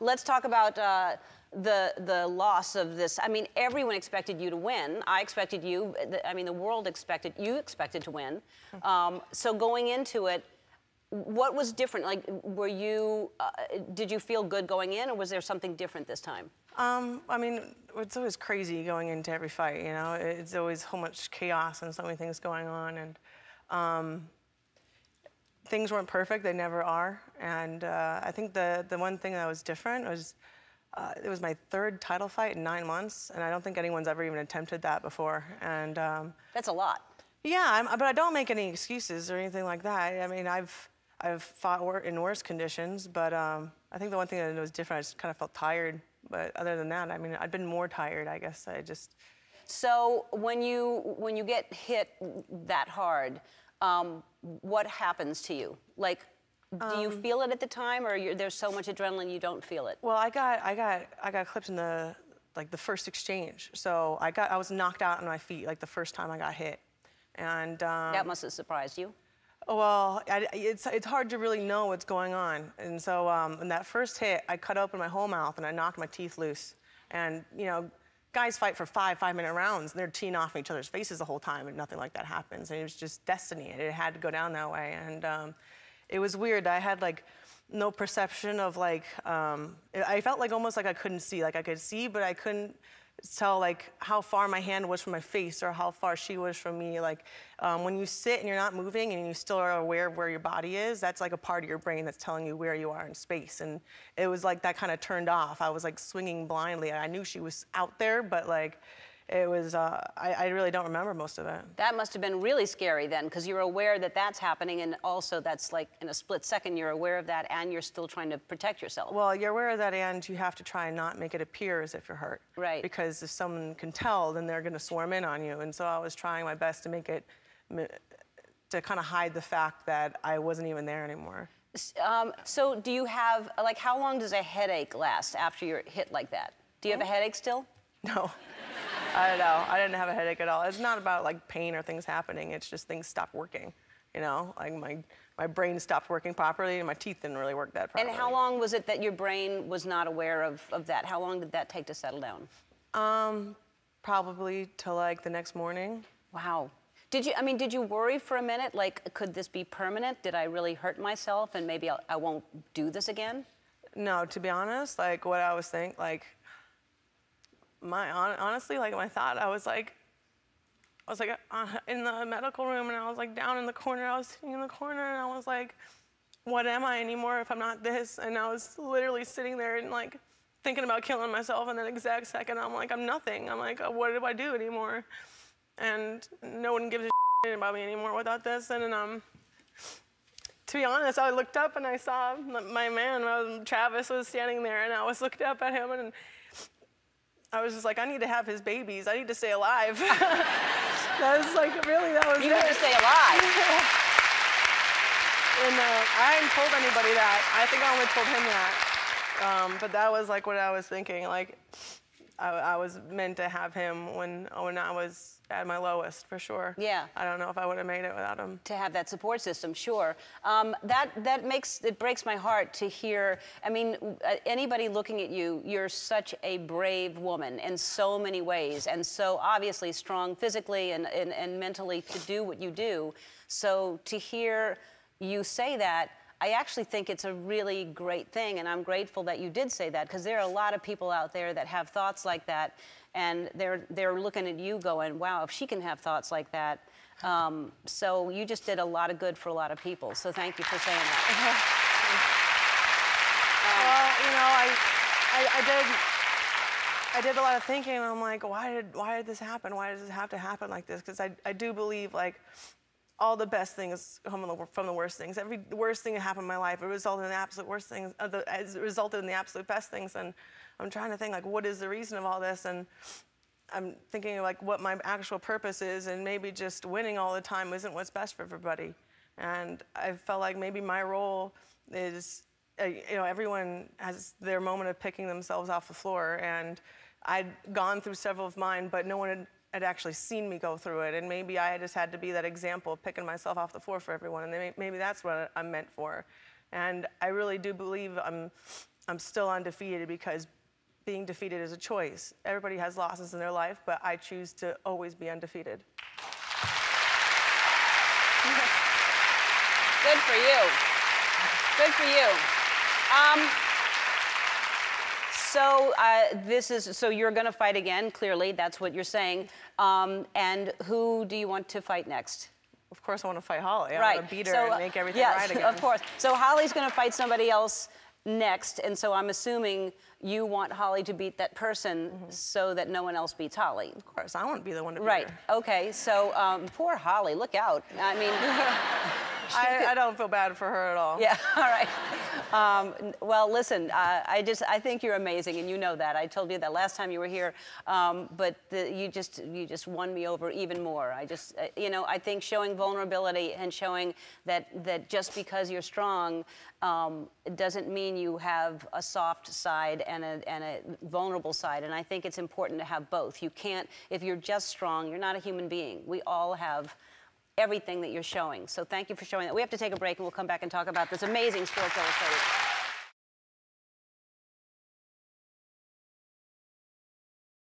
Let's talk about uh, the the loss of this. I mean, everyone expected you to win. I expected you. I mean, the world expected you expected to win. Um, so going into it, what was different? Like, were you? Uh, did you feel good going in, or was there something different this time? Um, I mean, it's always crazy going into every fight. You know, it's always so much chaos and so many things going on, and um, things weren't perfect. They never are. And uh, I think the the one thing that was different was uh, it was my third title fight in nine months, and I don't think anyone's ever even attempted that before. And um, that's a lot. Yeah, I'm, but I don't make any excuses or anything like that. I mean, I've I've fought in worse conditions, but um, I think the one thing that was different, I just kind of felt tired. But other than that, I mean, I'd been more tired, I guess. I just. So when you when you get hit that hard, um, what happens to you? Like, do you um, feel it at the time, or there's so much adrenaline you don't feel it? Well, I got I got I got clipped in the like the first exchange. So I got I was knocked out on my feet like the first time I got hit, and um, that must have surprised you. Well, I, it's, it's hard to really know what's going on. And so um, in that first hit, I cut open my whole mouth and I knocked my teeth loose. And, you know, guys fight for five five-minute rounds and they're teeing off each other's faces the whole time and nothing like that happens. And it was just destiny. It had to go down that way. And um, it was weird. I had like no perception of like, um, I felt like almost like I couldn't see. Like I could see, but I couldn't tell like how far my hand was from my face or how far she was from me. Like um, when you sit and you're not moving and you still are aware of where your body is, that's like a part of your brain that's telling you where you are in space. And it was like that kind of turned off. I was like swinging blindly. I knew she was out there, but like it was, uh, I, I, really don't remember most of it. That must have been really scary then, because you're aware that that's happening, and also that's like in a split second, you're aware of that, and you're still trying to protect yourself. Well, you're aware of that, and you have to try and not make it appear as if you're hurt. Right. Because if someone can tell, then they're going to swarm in on you. And so I was trying my best to make it, to kind of hide the fact that I wasn't even there anymore. Um, so do you have, like, how long does a headache last after you're hit like that? Do you have a headache still? No. I don't know. I didn't have a headache at all. It's not about like pain or things happening. It's just things stopped working. You know, like my my brain stopped working properly and my teeth didn't really work that properly. And how long was it that your brain was not aware of, of that? How long did that take to settle down? Um, probably till like the next morning. Wow. Did you, I mean, did you worry for a minute? Like, could this be permanent? Did I really hurt myself and maybe I'll, I will not do this again? No, to be honest, like what I was thinking, like my honestly, like my thought, I was like, I was like uh, in the medical room, and I was like down in the corner. I was sitting in the corner, and I was like, what am I anymore if I'm not this? And I was literally sitting there and like thinking about killing myself. And that exact second, I'm like, I'm nothing. I'm like, what do I do anymore? And no one gives a shit about me anymore without this. And um, to be honest, I looked up and I saw my man, Travis, was standing there, and I was looked up at him and I was just like, I need to have his babies. I need to stay alive. that was like, really, that was You it. need to stay alive. and uh, I hadn't told anybody that. I think I only told him that. Um, but that was like what I was thinking. Like, I, I was meant to have him when, when I was at my lowest for sure. Yeah. I don't know if I would have made it without him. To have that support system, sure. Um, that that makes it breaks my heart to hear. I mean, uh, anybody looking at you, you're such a brave woman in so many ways, and so obviously strong physically and, and, and mentally to do what you do. So to hear you say that. I actually think it's a really great thing, and I'm grateful that you did say that because there are a lot of people out there that have thoughts like that and they're they're looking at you going, wow, if she can have thoughts like that. Um, so you just did a lot of good for a lot of people. So thank you for saying that. well, you know, I, I, I did. I did a lot of thinking, and I'm like, why did why did this happen? Why does this have to happen like this? Because I, I do believe like all the best things come from the worst things. Every worst thing that happened in my life, it resulted in the absolute worst things. Uh, the, it resulted in the absolute best things. And I'm trying to think like, what is the reason of all this? And I'm thinking like what my actual purpose is, and maybe just winning all the time isn't what's best for everybody. And I felt like maybe my role is, uh, you know, everyone has their moment of picking themselves off the floor, and I'd gone through several of mine, but no one had, had actually seen me go through it, and maybe I just had to be that example of picking myself off the floor for everyone, and maybe that's what I'm meant for. And I really do believe I'm I'm still undefeated because being defeated is a choice. Everybody has losses in their life, but I choose to always be undefeated. Good for you. Good for you. Um, so uh, this is so you're going to fight again. Clearly, that's what you're saying. Um, and who do you want to fight next? Of course, I want to fight Holly. I right. want to beat her so, and make everything yes, right again. of course. So Holly's going to fight somebody else next, and so I'm assuming you want Holly to beat that person Mm-hmm. so that no one else beats Holly. Of course, I want to be the one to beat Right. her. Right. Okay. So um, poor Holly. Look out. I mean. I, I don't feel bad for her at all. Yeah, all right. Um, well, listen, uh, I just I think you're amazing, and you know that. I told you that last time you were here, um, but the, you just you just won me over even more. I just uh, you know I think showing vulnerability and showing that that just because you're strong um, doesn't mean you have a soft side and a and a vulnerable side, and I think it's important to have both. You can't if you're just strong, you're not a human being. We all have everything that you're showing. So thank you for showing that. We have to take a break and we'll come back and talk about this amazing Sports Illustrated.